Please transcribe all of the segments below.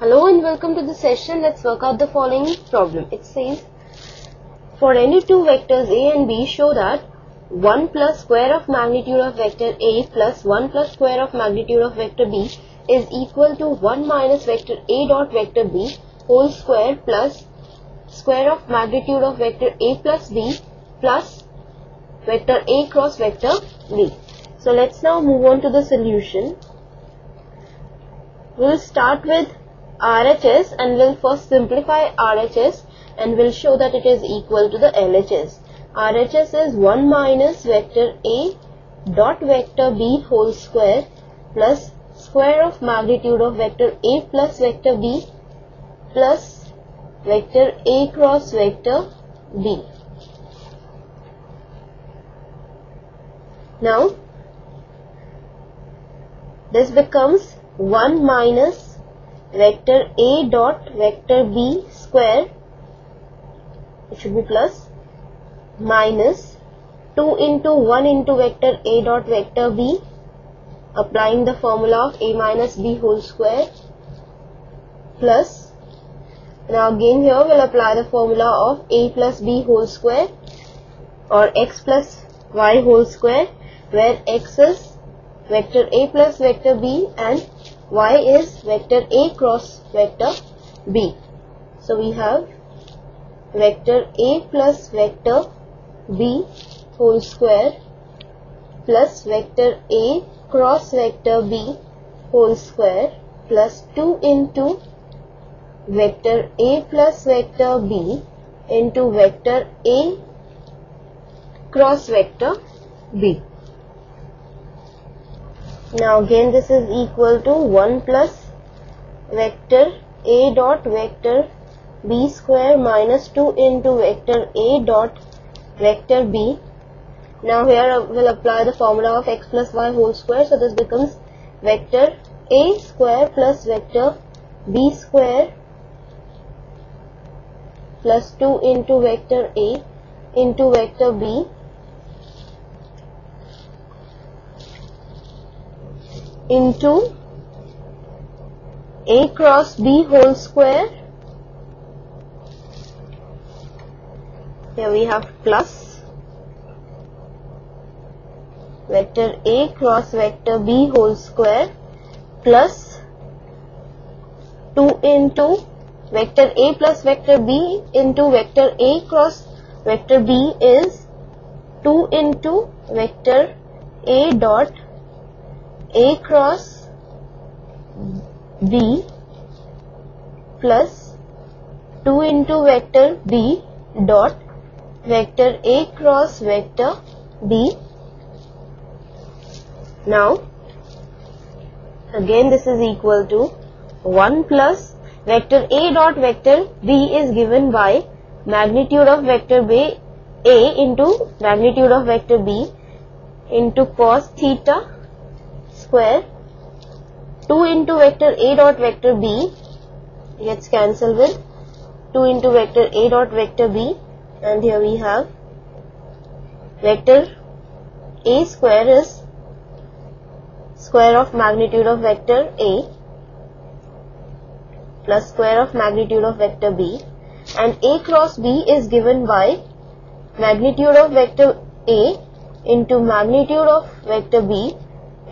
Hello and welcome to the session. Let's work out the following problem. It says for any two vectors A and B show that 1 plus square of magnitude of vector A plus 1 plus square of magnitude of vector B is equal to 1 minus vector A dot vector B whole square plus square of magnitude of vector A plus B plus vector A cross vector B. So let's now move on to the solution. We'll start with RHS and we'll first simplify RHS and we'll show that it is equal to the LHS. RHS is 1 minus vector A dot vector B whole square plus square of magnitude of vector A plus vector B plus vector A cross vector B. Now this becomes 1 minus vector A dot vector B square it should be plus minus 2 into 1 into vector A dot vector B applying the formula of A minus B whole square plus. Now again here we'll apply the formula of A plus B whole square or X plus Y whole square where X is vector A plus vector B and y is vector A cross vector B. So we have vector A plus vector B whole square plus vector A cross vector B whole square plus 2 into vector A plus vector B into vector A cross vector B. Now again this is equal to 1 plus vector a dot vector b square minus 2 into vector a dot vector b. Now here we'll apply the formula of x plus y whole square. So this becomes vector a square plus vector b square plus 2 into vector a into vector b into a cross b whole square. Here we have plus vector a cross vector b whole square plus 2 into vector a plus vector b into vector a cross vector b is 2 into vector a dot a cross B plus 2 into vector B dot vector A cross vector B. Now again this is equal to 1 plus vector A dot vector B is given by magnitude of vector B A into magnitude of vector B into cos theta square 2 into vector a dot vector b gets cancelled with 2 into vector a dot vector b and here we have vector a square is square of magnitude of vector a plus square of magnitude of vector b and a cross b is given by magnitude of vector a into magnitude of vector b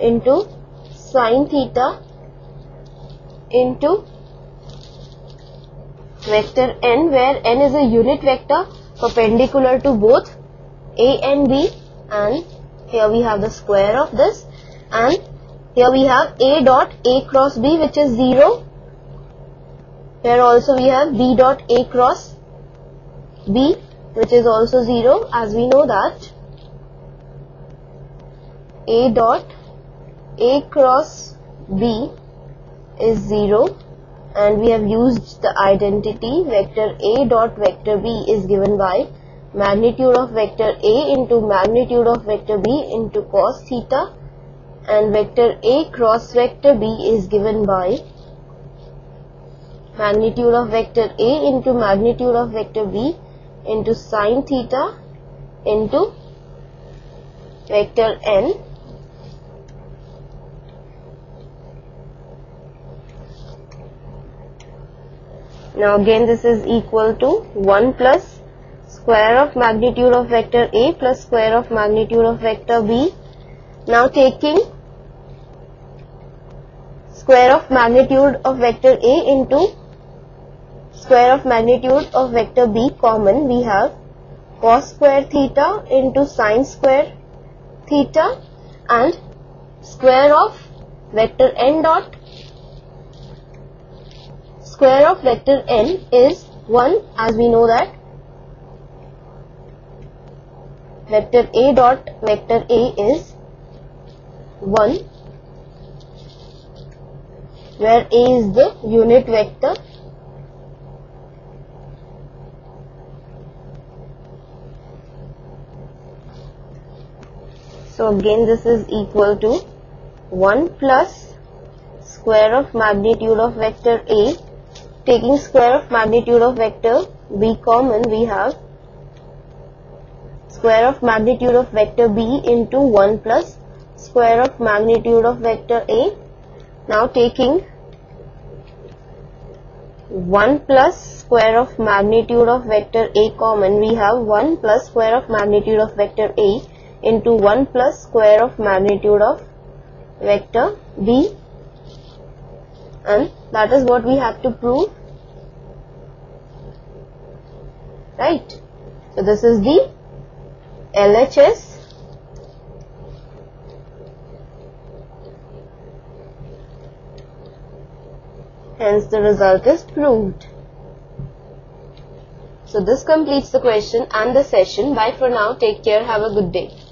into sine theta into vector n where n is a unit vector perpendicular to both a and b. And here we have the square of this. And here we have a dot a cross b which is 0 here also we have b dot a cross b which is also 0 as we know that a dot a cross B is 0 and we have used the identity vector A dot vector B is given by magnitude of vector A into magnitude of vector B into cos theta and vector A cross vector B is given by magnitude of vector A into magnitude of vector B into sine theta into vector n Now again this is equal to 1 plus square of magnitude of vector A plus square of magnitude of vector B. Now taking square of magnitude of vector A into square of magnitude of vector B common we have cos square theta into sine square theta and square of vector n dot square of vector n is 1 as we know that vector A dot vector A is 1 where A is the unit vector. So again this is equal to 1 plus square of magnitude of vector A taking square of magnitude of vector B common we have square of magnitude of vector B into 1 plus square of magnitude of vector A. Now taking 1 plus square of magnitude of vector A common we have 1 plus square of magnitude of vector A into 1 plus square of magnitude of vector B and that is what we have to prove. Right. So this is the LHS hence the result is proved. So this completes the question and the session. Bye for now. Take care. Have a good day